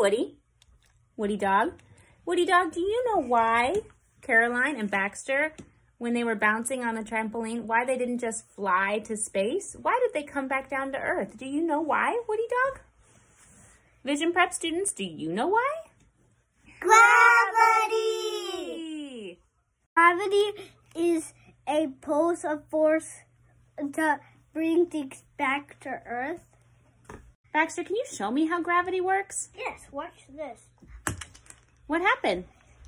Woody. Woody dog. Woody dog, do you know why Caroline and Baxter, when they were bouncing on the trampoline, why they didn't just fly to space? Why did they come back down to Earth? Do you know why, Woody dog? Vision Prep students, do you know why? Gravity! Gravity is a pulse of force to bring things back to Earth. Baxter, can you show me how gravity works? Yes, watch this. What happened?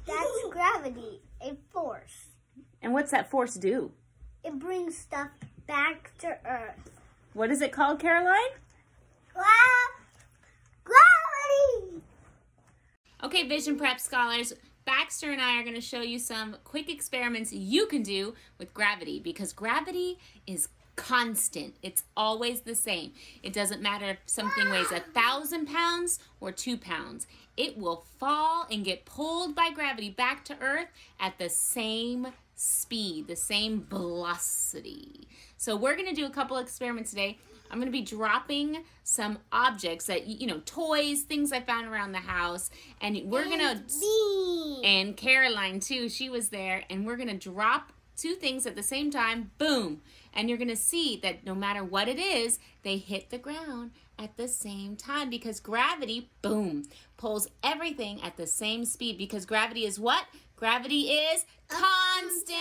That's gravity, a force. And what's that force do? It brings stuff back to Earth. What is it called, Caroline? Gra gravity! Okay, Vision Prep scholars, Baxter and I are going to show you some quick experiments you can do with gravity because gravity is constant. It's always the same. It doesn't matter if something weighs a thousand pounds or two pounds. It will fall and get pulled by gravity back to Earth at the same speed, the same velocity. So we're going to do a couple experiments today. I'm going to be dropping some objects that, you know, toys, things I found around the house. And we're going to, and Caroline too, she was there. And we're going to drop two things at the same time, boom. And you're going to see that no matter what it is, they hit the ground at the same time because gravity, boom, pulls everything at the same speed because gravity is what? Gravity is constant.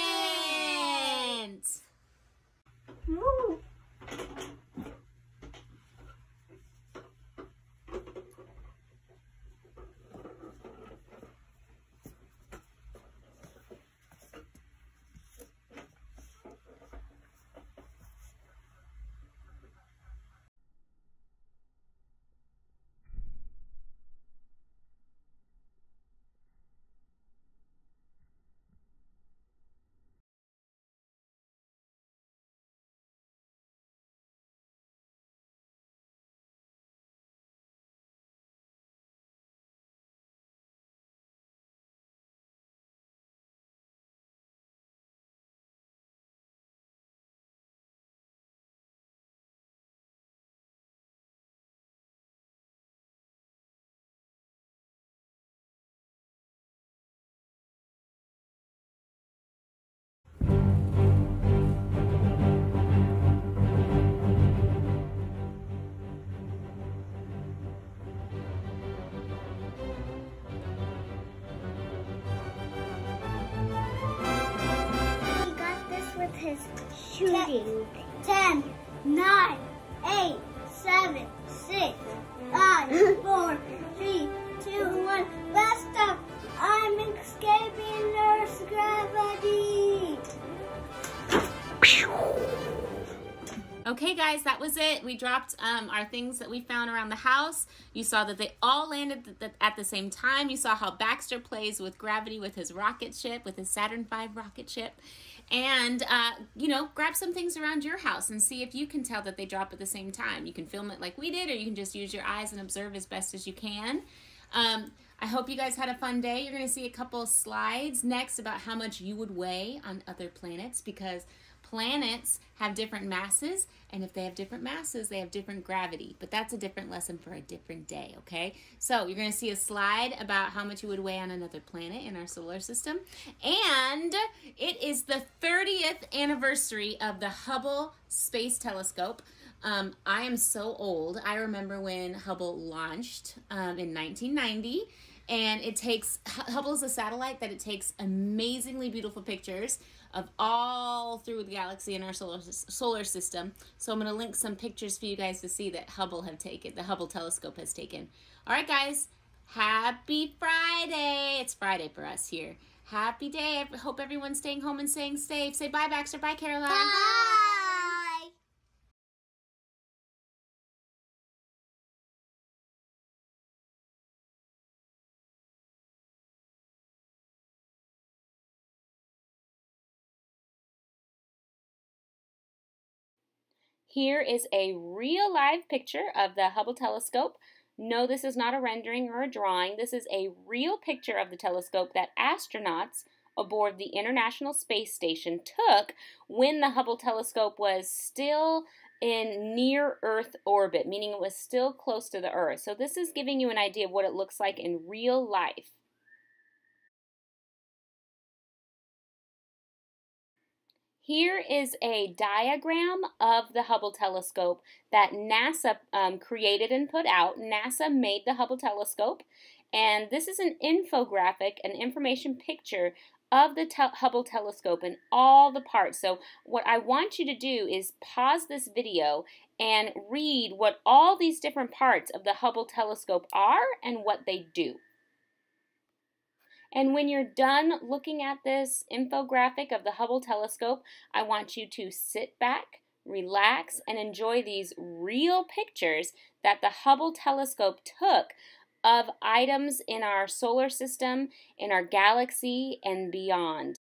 He shooting. Ten, nine, eight, seven, six, five, four, three, two, one. Last up, I'm escaping Earth's gravity. Okay, guys, that was it. We dropped um, our things that we found around the house. You saw that they all landed th th at the same time. You saw how Baxter plays with gravity with his rocket ship, with his Saturn V rocket ship. And, uh, you know, grab some things around your house and see if you can tell that they drop at the same time. You can film it like we did, or you can just use your eyes and observe as best as you can. Um, I hope you guys had a fun day. You're going to see a couple slides next about how much you would weigh on other planets because planets have different masses, and if they have different masses, they have different gravity. But that's a different lesson for a different day, okay? So you're going to see a slide about how much you would weigh on another planet in our solar system. And it is the 30th anniversary of the Hubble Space Telescope. Um, I am so old. I remember when Hubble launched um, in 1990 and it takes Hubble is a satellite that it takes amazingly beautiful pictures of all through the galaxy in our solar solar system. So I'm going to link some pictures for you guys to see that Hubble have taken, the Hubble telescope has taken. All right, guys. Happy Friday. It's Friday for us here. Happy day. I hope everyone's staying home and staying safe. Say bye, Baxter. Bye, Caroline. Bye. Here is a real live picture of the Hubble telescope. No, this is not a rendering or a drawing. This is a real picture of the telescope that astronauts aboard the International Space Station took when the Hubble telescope was still in near Earth orbit, meaning it was still close to the Earth. So this is giving you an idea of what it looks like in real life. Here is a diagram of the Hubble telescope that NASA um, created and put out. NASA made the Hubble telescope, and this is an infographic, an information picture of the te Hubble telescope and all the parts. So what I want you to do is pause this video and read what all these different parts of the Hubble telescope are and what they do. And when you're done looking at this infographic of the Hubble telescope, I want you to sit back, relax, and enjoy these real pictures that the Hubble telescope took of items in our solar system, in our galaxy, and beyond.